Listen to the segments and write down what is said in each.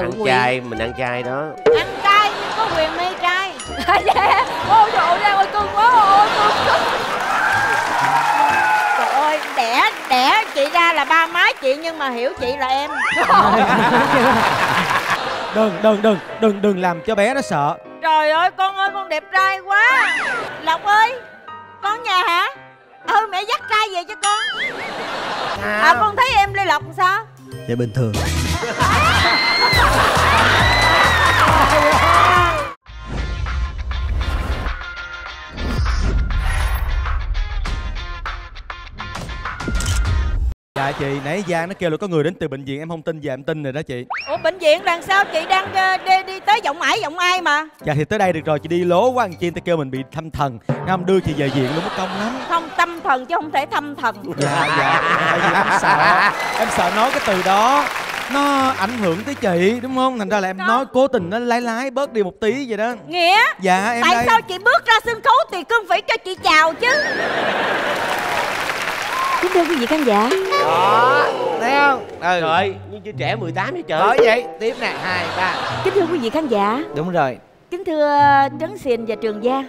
tự ăn nguyện. chay mình ăn chay đó. Ăn cay nhưng có quyền mê trai dạ. Ôi trời ơi ơi cưng quá ôi cưng. Trời ơi đẻ đẻ chị ra là ba má chị nhưng mà hiểu chị là em. Đừng đừng đừng đừng đừng làm cho bé nó sợ. Trời ơi con ơi con đẹp trai quá. Lộc ơi con nhà hả? Ừ mẹ dắt trai về cho con. À con thấy em lê lộc sao? Dạ bình thường Dạ chị, nãy Giang nó kêu là có người đến từ bệnh viện em không tin giờ em tin rồi đó chị. Ủa bệnh viện đằng sau chị đang ờ, đi, đi tới giọng ải giọng ai mà? Dạ thì tới đây được rồi, chị đi lố quá anh chi ta kêu mình bị thâm thần. Ngâm đưa chị về viện luôn mất công lắm. Không tâm thần chứ không thể thâm thần. Dạ dạ, em sợ Em sợ nói cái từ đó nó ảnh hưởng tới chị đúng không? Thành ra là em Có. nói cố tình nó lái lái bớt đi một tí vậy đó. Nghĩa dạ em tại đây. sao chị bước ra sân khấu thì cưng phải cho chị chào chứ kính thưa quý vị khán giả. Đó. Thấy không? Ừ. Trời nhưng chưa trẻ 18 vậy trời. Bởi vậy tiếp nè hai ba. Kính thưa quý vị khán giả. Đúng rồi. Kính thưa trấn xiền và trường giang.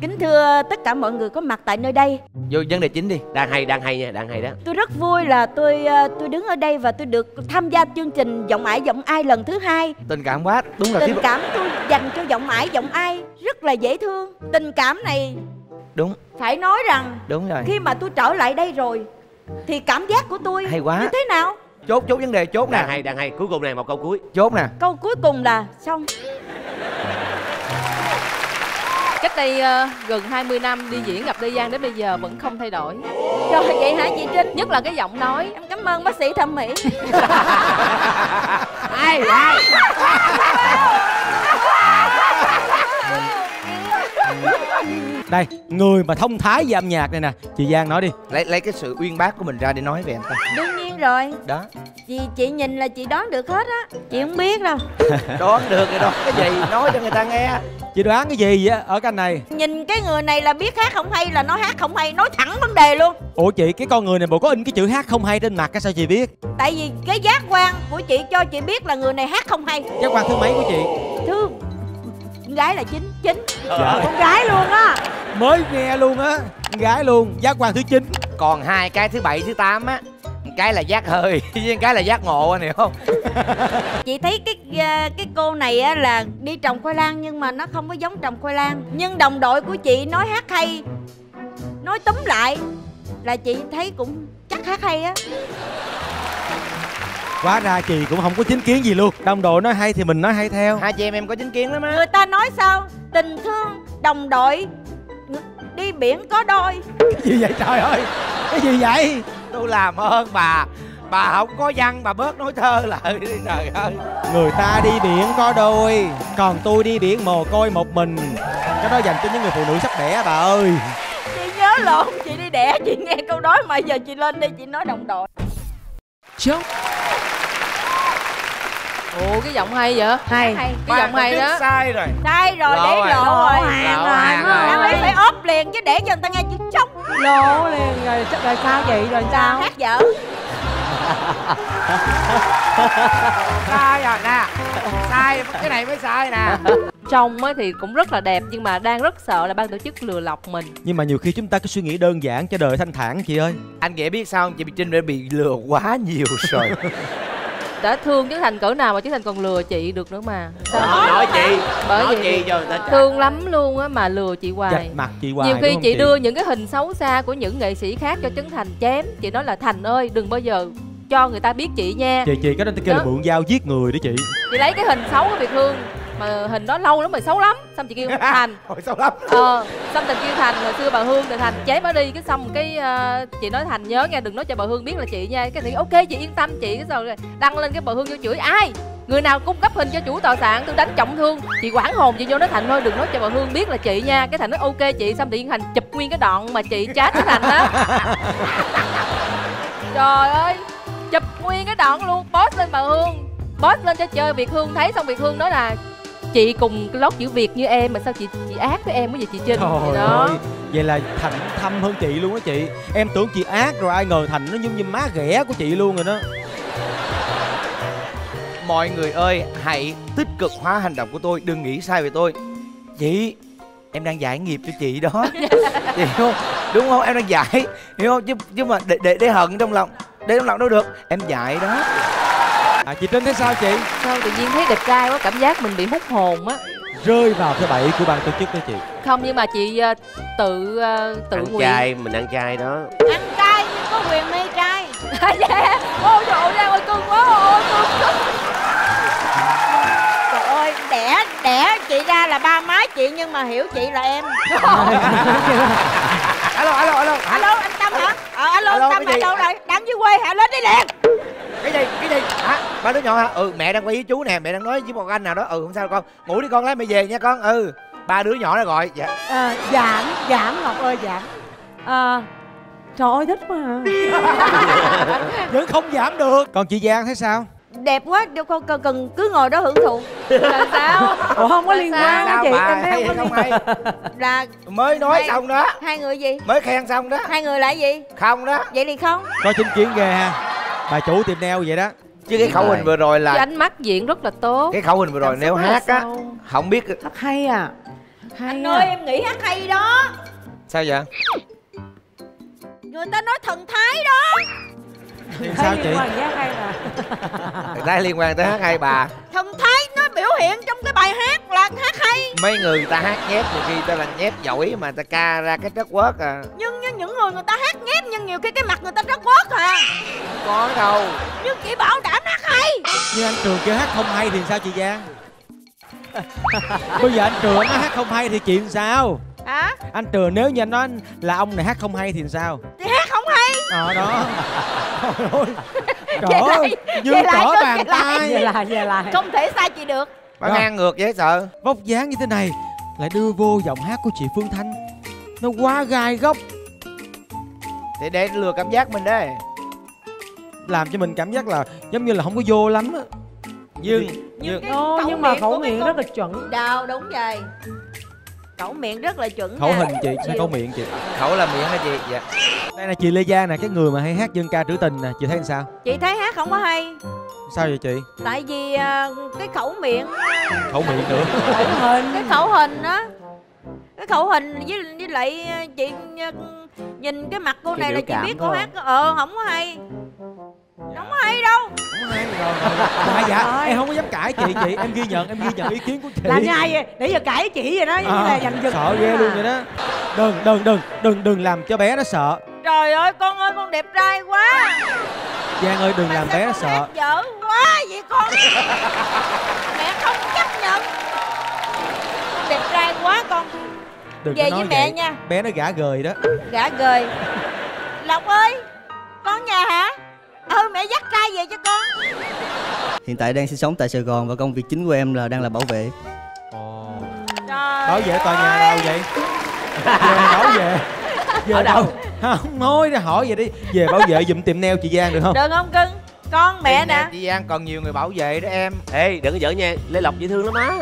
Kính thưa tất cả mọi người có mặt tại nơi đây. Vô vấn đề chính đi. Đang hay đang hay nha đang hay đó. Tôi rất vui là tôi ờ, tôi đứng ở đây và tôi được tham gia chương trình giọng ải giọng ai lần thứ hai. Tình cảm quá. Đúng là tình tiếp cảm tôi dành cho giọng ải giọng ai. Rất là dễ thương. Tình cảm này đúng. Phải nói rằng đúng rồi. khi mà tôi trở lại đây rồi thì cảm giác của tôi Hay quá. như thế nào? Chốt chốt vấn đề chốt nè. Hay đang hay cuối cùng này một câu cuối. Chốt nè. Câu cuối cùng là xong. Cách đây ờ, gần 20 năm đi diễn gặp Lê Giang đến bây giờ vẫn không thay đổi. Rồi vậy hả chị trinh? Nhất là cái giọng nói. Em cảm ơn bác sĩ thẩm mỹ. Ai ai đây người mà thông thái về âm nhạc này nè. Chị giang nói đi. Lấy lấy cái sự uyên bác của mình ra để nói về anh ta. Đương nhiên rồi. Đó. Chị chị nhìn là chị đoán được hết á. Chị không biết đâu. Đoán được rồi đó cái gì? Nói cho người ta nghe. Chị đoán cái gì vậy ở cái này? Nhìn cái người này là biết hát không hay là nói hát không hay nói thẳng vấn đề luôn. Ủa chị cái con người này bộ có in cái chữ hát không hay trên mặt cái sao chị biết? Tại vì cái giác quan của chị cho chị biết là người này hát không hay. Giác quan thứ mấy của chị? Thứ con gái là chính chính. Dạ con gái luôn á. Mới nghe luôn á con gái luôn giác quan thứ chín. Còn hai cái thứ bảy thứ tám á một cái là giác hơi với một cái là giác ngộ anh hiểu không? Chị thấy cái à, cái cô này á là đi trồng khoai lang nhưng mà nó không có giống trồng khoai lang. Nhưng đồng đội của chị nói hát hay nói túm lại là chị thấy cũng chắc hát hay á quá ra chị cũng không có chính kiến gì luôn. Đồng đội nói hay thì mình nói hay theo. Hai chị em em có chính kiến lắm á. Người ta nói sao? Tình thương đồng đội đi biển có đôi. Cái gì vậy? Trời ơi cái gì vậy? Tôi làm ơn bà. Bà không có văn bà bớt nói thơ lại đi trời ơi. Người ta đi biển có đôi còn tôi đi biển mồ côi một mình. Cái đó dành cho những người phụ nữ sắp đẻ bà ơi. Chị nhớ lộn chị đi đẻ chị nghe câu đó mà giờ chị lên đây chị nói đồng đội ồ cái giọng hay vậy? Hay. Cái giọng hay đó. sai rồi. Sai rồi Lộ để lộ Lộ rồi. hàng lộ rồi, hàng rồi. Rồi. em phải ốp liền chứ để cho người ta nghe chữ trống lố liền rồi rồi sao vậy rồi sao hát dở sai rồi nè. Sai cái này mới sai nè. Trông á thì cũng rất là đẹp nhưng mà đang rất sợ là ban tổ chức lừa lọc mình. Nhưng mà nhiều khi chúng ta cứ suy nghĩ đơn giản cho đời thanh thản chị ơi. Anh nghĩa biết sao không? Chị trinh đã bị lừa quá nhiều rồi đã thương Trấn Thành cỡ nào mà Trấn Thành còn lừa chị được nữa mà. Sao nói, nói chị bởi nói vì chị cho người ta thương lắm luôn á mà lừa chị hoài. Dạch mặt chị hoài nhiều khi không chị đưa những cái hình xấu xa của những nghệ sĩ khác cho Trấn Thành chém chị nói là Thành ơi đừng bao giờ cho người ta biết chị nha. Chị chị cái đó kêu là Đó. mượn dao giết người đó chị. Chị lấy cái hình xấu của Việt Hương mà hình đó lâu lắm rồi xấu lắm. Xong chị kêu Thành. Hồi sao lắm. Ờ xong tình kêu Thành hồi xưa bà Hương thì Thành chém ở đi. Cái xong cái ờ, chị nói Thành nhớ nghe đừng nói cho bà Hương biết là chị nha. Cái thì ok chị yên tâm chị. Cái rồi đăng lên cái bà Hương vô chửi ai? Người nào cung cấp hình cho chủ tòa soạn tôi đánh trọng thương. Chị quản hồn chị vô nói thành thôi đừng nói cho bà hương biết là chị nha. Cái thành nói ok chị. Xong nhiên thành chụp nguyên cái đoạn mà chị chat với thành đó trời ơi chụp nguyên cái đoạn luôn post lên bà hương post lên cho chơi việt hương thấy xong việt hương nói là chị cùng cái lót chữ việt như em mà sao chị chị ác với em cái gì chị trinh? Trời vậy đó. ơi vậy là thành thâm hơn chị luôn á chị. Em tưởng chị ác rồi ai ngờ thành nó như như má ghẻ của chị luôn rồi đó. Mọi người ơi hãy tích cực hóa hành động của tôi đừng nghĩ sai về tôi. Chị em đang giải nghiệp cho chị đó. Chị không? Đúng không? Em đang giải hiểu không? Chứ chứ mà để để, để hận trong lòng để trong lòng đâu được em giải đó à, chị trinh thấy sao chị? Sao tự nhiên thấy đẹp trai quá cảm giác mình bị hút hồn á. Rơi vào thứ bảy của ban tổ chức đó chị. Không nhưng mà chị ờ, tự ờ, tự ăn nguyện. chay mình ăn chay đó. Ăn cay nhưng có quyền mê trai yeah. ôi trời ơi ơi cưng quá ôi cưng. Cưng trời ơi đẻ đẻ chị ra là ba má chị nhưng mà hiểu chị là em. Alo alo alo. Alo anh tâm hả? Ờ alo, Alo, anh tâm cái ở đâu rồi đang dưới quê hả? Lên đi liền. Cái gì cái gì ba đứa nhỏ hả? Ừ mẹ đang quay với chú nè mẹ đang nói với một anh nào đó. Ừ không sao con. Ngủ đi con lát mẹ về nha con. Ừ ba đứa nhỏ nó gọi. Dạ. À, giảm giảm ngọc ơi giảm à, trời ơi thích quá à. vẫn không giảm được. Còn chị giang thấy sao? Đẹp quá đâu con cần, cần cứ ngồi đó hưởng thụ. Là sao? Ủa không có liên quan sao chị? bà? Em thấy không không hay? Là mới nói Hay. xong đó. hai người gì? Mới khen xong đó. Hai người là gì? Không đó. Vậy thì không. Có chính kiến ghê ha. Bà chủ tiệm neo vậy đó chứ cái khẩu hình vừa rồi cái là ánh mắt diễn rất là tốt. Cái khẩu hình vừa rồi Cảm nếu hát á không biết hát hay à. Hay anh à. ơi em nghĩ hát hay đó. Sao vậy? Người ta nói thần thái đó. Thì sao chị? người ta liên quan tới hát hay bà. Thần thái nó biểu hiện trong cái bài hát là hát hay. Mấy người ta hát nhép nhiều khi ta là nhép giỏi mà ta ca ra cái chất quớt à. Nhưng như những người người ta hát nhép nhưng nhiều khi cái mặt người ta rất quất à. Không có đâu. Nhưng chị bảo đảm hát hay. Nhưng anh trường kêu hát không hay thì sao chị giang? Bây giờ anh trường nó hát không hay thì chuyện sao? Hả? Anh trường nếu như anh nói là ông này hát không hay thì sao? Thì hát không hay. Ờ đó. Trời ơi. Về trở lại, như con, bàn về lại. tay. về lại về lại. Không thể sai chị được. Bà ngang ngược dễ sợ. Vóc dáng như thế này lại đưa vô giọng hát của chị phương thanh. Nó quá gai góc để để lừa cảm giác mình đấy làm cho mình cảm giác là giống như là không có vô lắm á. Nhưng nhưng nhưng cái Ô, nhưng mà khẩu miệng rất là chuẩn. Đâu đúng rồi khẩu miệng rất là chuẩn khẩu nha. hình chị hay khẩu miệng chị. Khẩu là miệng hả chị? Dạ. Đây là chị lê giang nè cái người mà hay hát dân ca trữ tình nè chị thấy sao? Chị thấy hát không có hay. Sao vậy chị? Tại vì à, cái khẩu miệng. Khẩu miệng nữa. Khẩu hình cái khẩu hình á. Cái khẩu hình với với lại à, chị à, nhìn cái mặt cô Cái này là chị biết cô không? hát ờ không có hay. Không có hay đâu. Dạ dạ. Rồi. em không có dám cãi chị chị. Em ghi nhận em ghi nhận ý kiến của chị. Làm như ai vậy để giờ cãi chị vậy đó giống như À, là giành giật sợ ghê luôn vậy đó. Đừng đừng đừng đừng đừng làm cho bé nó sợ. Trời ơi con ơi con đẹp trai quá. Giang ơi đừng Mà làm sao bé nó con sợ. dở quá vậy con? Mẹ không chấp nhận. Con đẹp trai quá con đừng về có với mẹ vậy. nha. Bé nó gã gời đó. Gã gời. Lộc ơi con nhà hả? Ừ mẹ dắt trai về cho con. Hiện tại đang sinh sống tại Sài Gòn và công việc chính của em là đang là bảo vệ. trời bảo vệ tòa nhà đâu vậy? Về bảo vệ. Về Ở đâu? không nói ra hỏi vậy đi. Về bảo vệ giùm tiệm neo chị giang được không? Được không cưng? Con mẹ nè. chị Giang còn nhiều người bảo vệ đó em. Ê đừng có giỡn nha. Lê lộc dễ thương lắm á.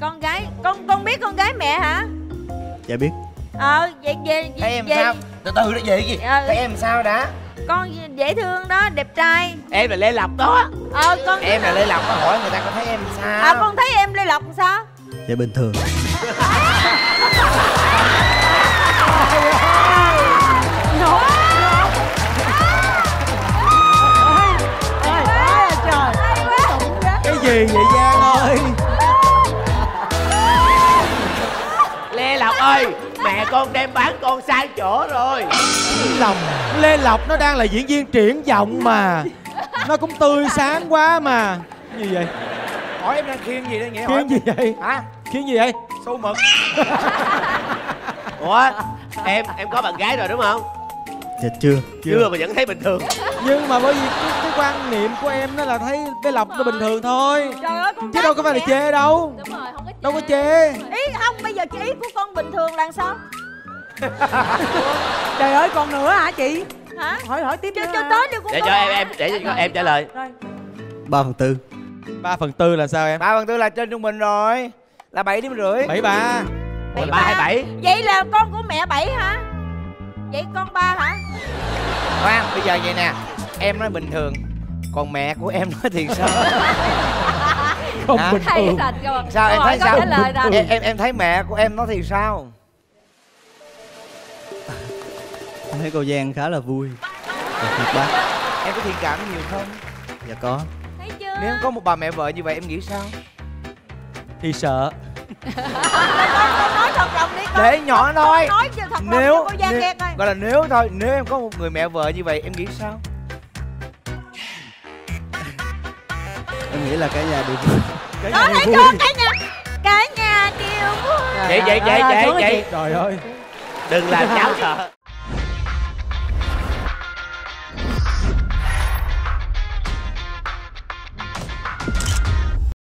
Con gái con con biết con gái mẹ hả Dạ biết. ờ vậy về thấy em về sao? Từ từ đó vậy gì? Ờ. thấy em sao đã? Con dễ thương đó đẹp trai. Em là lê lộc đó. Ờ con em là lê lộc có hỏi người ta có thấy em sao? À con thấy em lê lộc sao? Dạ bình thường. Trời ơi, trời cái gì vậy giang ơi mẹ con đem bán con sai chỗ rồi. Lòng lê lộc nó đang là diễn viên triển vọng mà. Nó cũng tươi sáng quá mà. Gì vậy? Hỏi em đang khiêng gì đây nghĩa hỏi. khiến gì vậy? Hả? Khiến gì vậy? Xô mực. Ủa em em có bạn gái rồi đúng không? Dạ chưa. chưa mà vẫn thấy bình thường. Nhưng mà bởi vì cái, cái quan niệm của em nó là thấy bé lộc nó bình thường thôi. Trời ơi con chứ đâu có phải là chê đâu. Đúng rồi đâu có chê. Ý không bây giờ cái ý của con bình thường là sao? Trời ơi còn nữa hả chị? Hả? Hỏi hỏi tiếp chưa hả? tới được của để cho em em để cho em trả lời. Rồi. 3 phần tư. ba phần tư là sao em? Ba phần tư là trên trung bình rồi. Là bảy điểm rưỡi. Bảy ba. Ủa, ba hai bảy. Vậy là con của mẹ bảy hả? Vậy con ba hả? Khoan bây giờ vậy nè. Em nói bình thường còn mẹ của em nói thì sao không bình hay thường. thành sao em thấy sao? lời em, em em thấy mẹ của em nói thì sao? Em thấy cô Giang khá là vui. Bác. Em có thiện cảm nhiều không? Dạ có. Thấy chưa? Nếu em có một bà mẹ vợ như vậy em nghĩ sao? Thì sợ. Nói thật lòng đi con. để nhỏ thôi. nói thật lòng nếu, cho cô Giang nghe coi. gọi là nếu thôi nếu em có một người mẹ vợ như vậy em nghĩ sao Em nghĩ là cả nhà đều vui. Đó thấy chưa? Cả nhà cả nhà đều vui. Vậy vậy vậy vậy vậy chị. trời ơi. Đừng làm cháu sợ